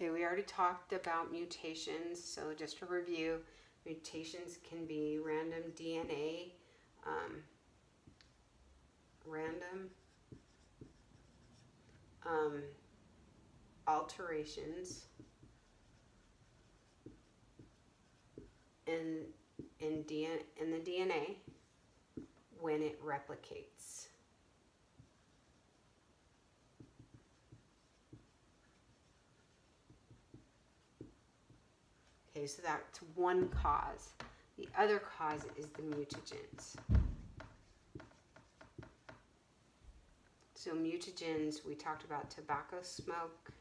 Okay, we already talked about mutations, so just to review, mutations can be random DNA, um, random um, alterations in in DNA in the DNA when it replicates. Okay, so that's one cause. The other cause is the mutagens. So mutagens, we talked about tobacco smoke.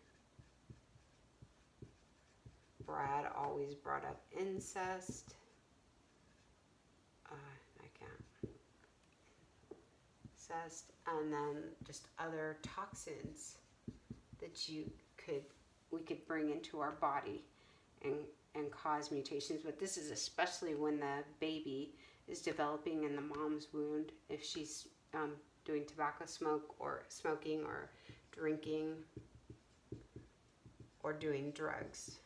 Brad always brought up incest. Uh, I can't. Incest, and then just other toxins that you could we could bring into our body and and cause mutations. But this is especially when the baby is developing in the mom's wound if she's um, doing tobacco smoke or smoking or drinking or doing drugs.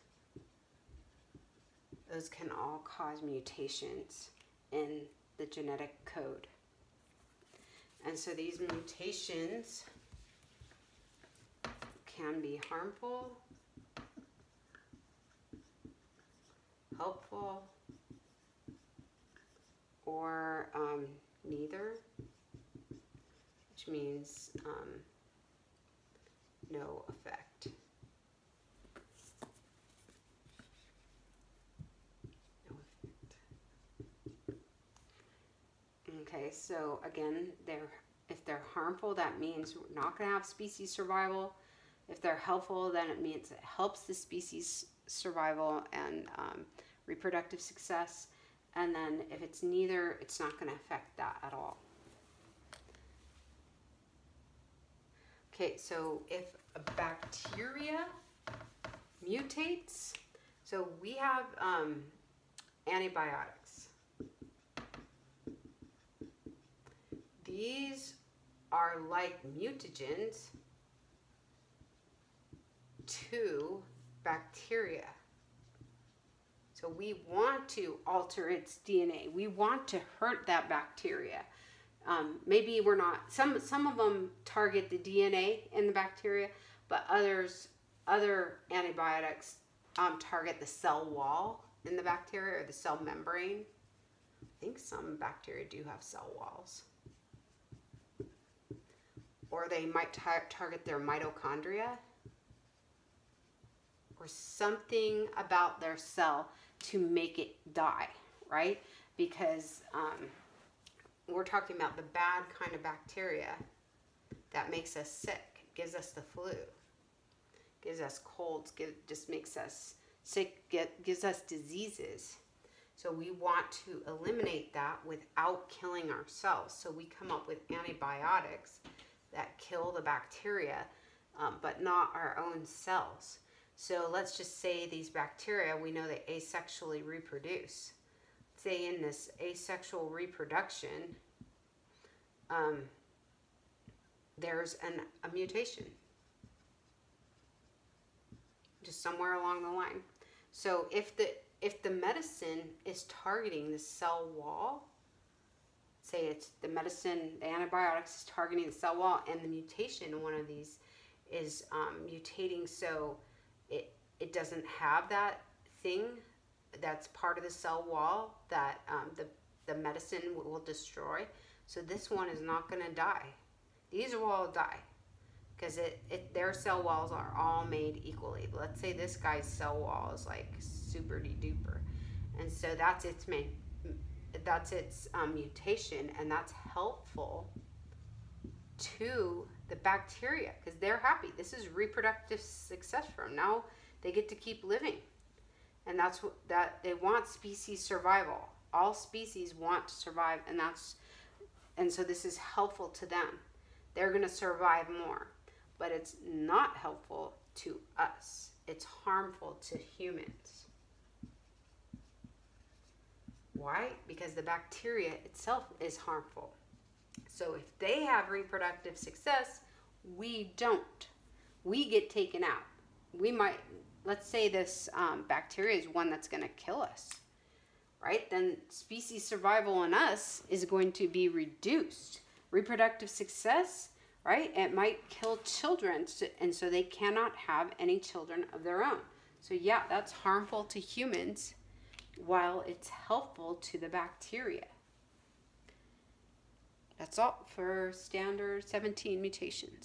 Those can all cause mutations in the genetic code. And so these mutations can be harmful, helpful, or um, neither which means um, no effect. No effect. Okay, so again, they're if they're harmful, that means we're not going to have species survival. If they're helpful, then it means it helps the species survival and um, reproductive success. And then if it's neither, it's not going to affect that at all. Okay, so if a bacteria mutates, so we have um, antibiotics. These are like mutagens to bacteria. So we want to alter its DNA. We want to hurt that bacteria. Um, maybe we're not. Some some of them target the DNA in the bacteria, but others other antibiotics um, target the cell wall in the bacteria or the cell membrane. I think some bacteria do have cell walls. Or they might tar target their mitochondria or something about their cell to make it die, right? Because um, we're talking about the bad kind of bacteria that makes us sick, gives us the flu, gives us colds, give, just makes us sick, get, gives us diseases. So we want to eliminate that without killing ourselves. So we come up with antibiotics that kill the bacteria, um, but not our own cells. So let's just say these bacteria, we know they asexually reproduce say in this asexual reproduction, um, there's an, a mutation just somewhere along the line. So if the if the medicine is targeting the cell wall, say it's the medicine, the antibiotics is targeting the cell wall, and the mutation in one of these is um, mutating so it it doesn't have that thing that's part of the cell wall that um, the, the medicine will destroy. So this one is not going to die. These will all die because it, it their cell walls are all made equally. Let's say this guy's cell wall is like super duper, and so that's its main that's its um, mutation, and that's helpful to the bacteria because they're happy. This is reproductive success for them. Now they get to keep living. And that's what that they want species survival. All species want to survive and that's and so this is helpful to them. They're going to survive more but it's not helpful to us. It's harmful to humans. Why? Because the bacteria itself is harmful so if they have reproductive success we don't we get taken out we might, let's say this um, bacteria is one that's going to kill us, right? Then species survival in us is going to be reduced. Reproductive success, right? It might kill children, and so they cannot have any children of their own. So, yeah, that's harmful to humans while it's helpful to the bacteria. That's all for standard 17 mutations.